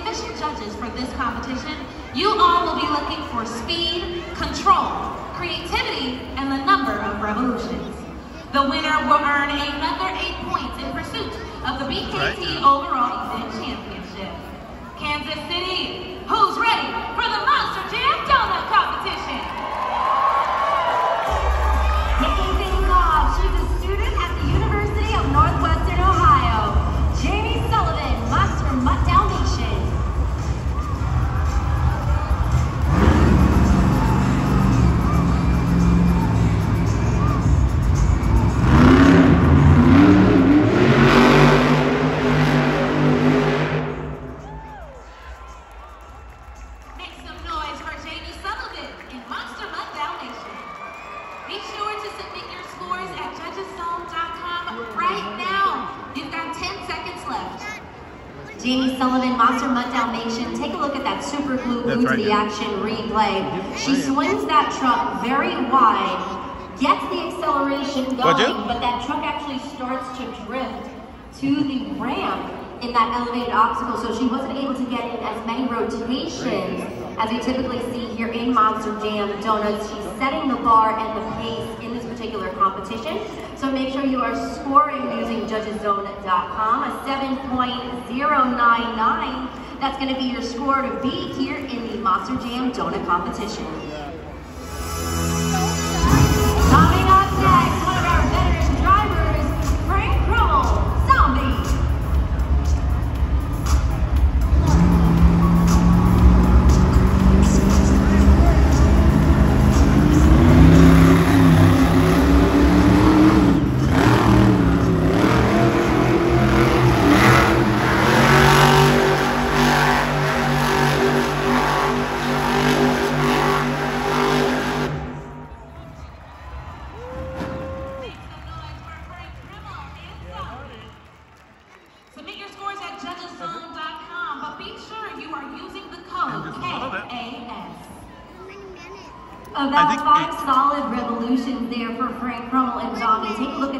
official judges for this competition, you all will be looking for speed, control, creativity, and the number of revolutions. The winner will earn another eight points in pursuit of the BKT overall event championship. Kansas City, Jamie Sullivan, Monster Mutt Dalmatian. Take a look at that super glue glued right to the action replay. She swings that truck very wide, gets the acceleration going, but that truck actually starts to drift to the ramp in that elevated obstacle, so she wasn't able to get in as many rotations as we typically see here in Monster Jam Donuts. She's setting the bar and the pace particular competition. So make sure you are scoring using judgeszone.com, a 7.099. That's going to be your score to beat here in the Monster Jam Donut competition. About five solid revolutions there for Frank Krmel and Zombie. Take a look at